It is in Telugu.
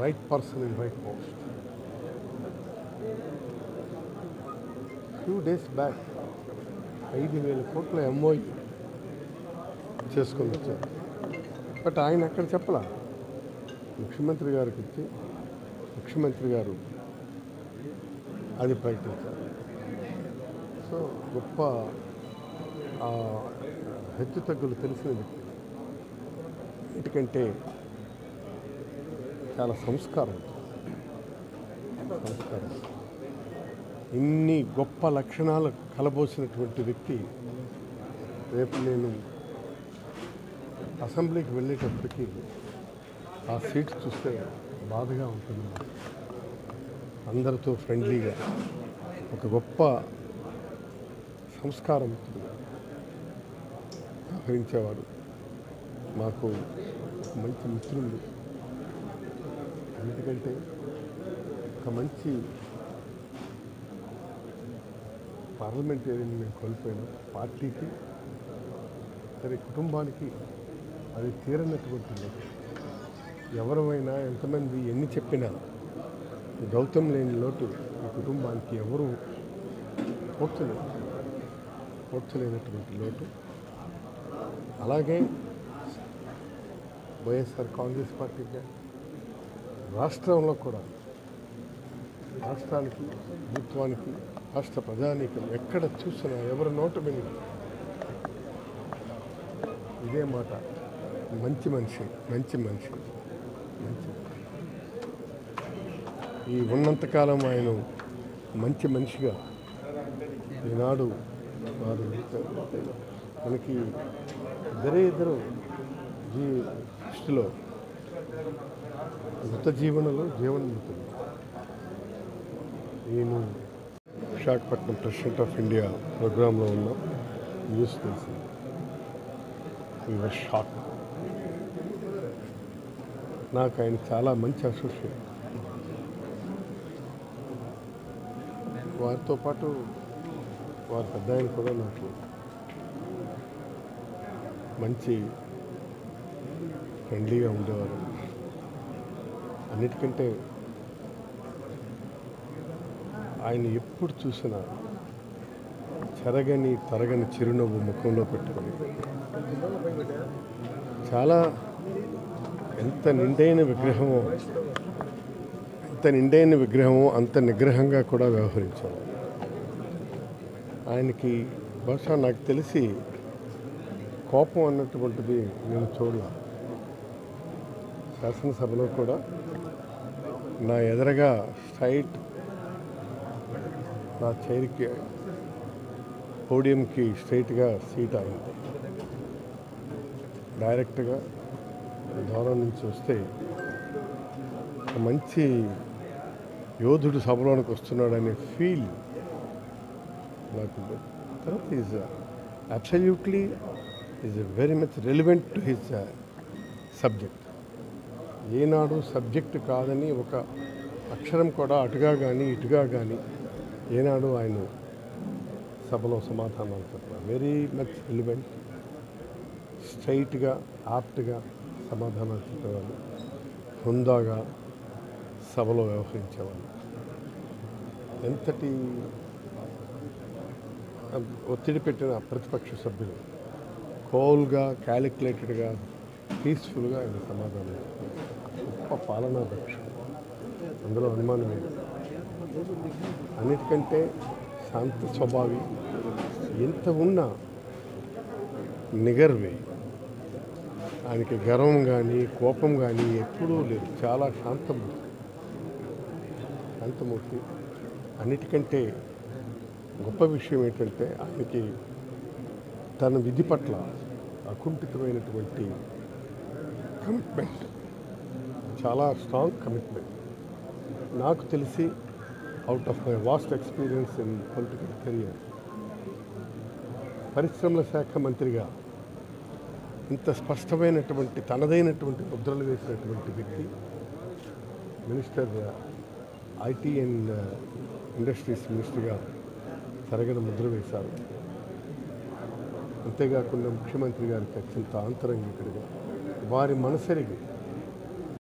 Right person in right post Few days back ఐదు వేల కోట్ల ఎంఓయూ చేసుకుని వచ్చారు. బట్ ఆయన అక్కడ చెప్పలా? ముఖ్యమంత్రి గారికి ఇచ్చి ముఖ్యమంత్రి గారు అది ప్రకటించారు సో గొప్ప హెచ్చు తగ్గులు తెలిసిన వ్యక్తి. ఎందుకంటే చాలా సంస్కారం. సంస్కారం. ఇన్ని గొప్ప లక్షణాలు కలబోసినటువంటి వ్యక్తి రేపు నేను అసెంబ్లీకి వెళ్ళేటప్పటికి ఆ సీట్ చూస్తే బాధగా ఉంటుంది. అందరితో ఫ్రెండ్లీగా ఒక గొప్ప సంస్కారం వ్యవహరించేవాడు. మాకు మంచి మిత్రులు ఎందుకంటే ఒక మంచి పార్లమెంటేరియన్ మేము కోల్పోయినాం పార్టీకి సరే కుటుంబానికి అది తీరనటువంటి లోటు. ఎవరమైనా ఎంతమంది ఎన్ని చెప్పినా గౌతమ్ లేని లోటు ఈ కుటుంబానికి ఎవరు పోర్చలేదు. పోర్చలేనటువంటి లోటు. అలాగే వైఎస్ఆర్ కాంగ్రెస్ పార్టీ కానీ రాష్ట్రంలో కూడా రాష్ట్రానికి ప్రభుత్వానికి రాష్ట్ర ప్రజానీకం ఎక్కడ చూసినా ఎవరి నోట విని ఇదే మాట. మంచి మనిషి మంచి మనిషి మంచి ఈ ఉన్నంతకాలం ఆయన మంచి మనిషిగా ఈనాడు వారు మనకి ఇద్దరే ఇద్దరు జీ దృష్టిలో మృత జీవనలో జీవన మృతులు నేను విశాఖపట్నం ప్రెసిడెంట్ ఆఫ్ ఇండియా ప్రోగ్రాంలో ఉన్న న్యూస్ తెలిసింది షాక్ నాకు ఆయన చాలా మంచి అసోసియేట్ వారితో పాటు వారి పెద్ద ఆయన కూడా నాకు మంచి ఫ్రెండ్లీగా ఉండేవారు. అన్నిటికంటే ఆయన ఎప్పుడు చూసినా చెరగని తరగని చిరునవ్వు ముఖంలో పెట్టుకుని. చాలా ఎంత నిండైన విగ్రహమో ఎంత నిండైన విగ్రహమో అంత నిగ్రహంగా కూడా వ్యవహరించారు ఆయనకి బహుశా నాకు తెలిసి కోపం అన్నటువంటిది నేను చూడలేదు శాసనసభలో కూడా నా ఎదురుగా స్ట్రైట్ నా చైర్కి పోడియంకి స్ట్రైట్గా సీట్ అయింది. డైరెక్ట్గా దూరం నుంచి వస్తే మంచి యోధుడు సభలోనికి వస్తున్నాడనే ఫీల్ నాకు తర్వాత is absolutely is very much relevant to his subject. ఏనాడు సబ్జెక్ట్ కాదని ఒక అక్షరం కూడా అటుగా కానీ ఇటుగా కానీ ఏనాడు ఆయన సభలో సమాధానాలు చెప్పారు. వెరీ మచ్ రిలివెంట్ స్ట్రైట్గా ఆప్ట్గా సమాధానాలు చెప్పేవాళ్ళు. హుందాగా సభలో వ్యవహరించేవాళ్ళు. ఎంతటి ఒత్తిడి పెట్టిన ప్రతిపక్ష సభ్యులు కోల్గా క్యాలిక్యులేటెడ్గా పీస్ఫుల్గా ఆయన సమాధానం చెప్పారు. గొప్ప పాలనా దక్ష. అందులో అనుమానం లేదు అన్నిటికంటే శాంత స్వభావి ఎంత ఉన్నా నిగర్వే. ఆయనకి గర్వం కానీ కోపం కానీ ఎప్పుడూ లేదు. చాలా శాంతమూర్తి. శాంతమూర్తి అన్నిటికంటే గొప్ప విషయం ఏంటంటే ఆయనకి తన విధి పట్ల అకుంఠితమైనటువంటి కమిట్మెంట్ చాలా స్ట్రాంగ్ కమిట్మెంట్ నాకు తెలిసి out of my vast experience in political career పరిశ్రమల శాఖ మంత్రిగా ఇంత స్పష్టమైనటువంటి తనదైనటువంటి ముద్రలు వేసినటువంటి వ్యక్తి మినిస్టర్ ఐటీ అండ్ ఇండస్ట్రీస్ మినిస్టర్గా తరగని ముద్ర వేశారు. అంతేకాకుండా ముఖ్యమంత్రి గారికి అత్యంత ఆంతరంగికుడిగా వారి మనసరిగి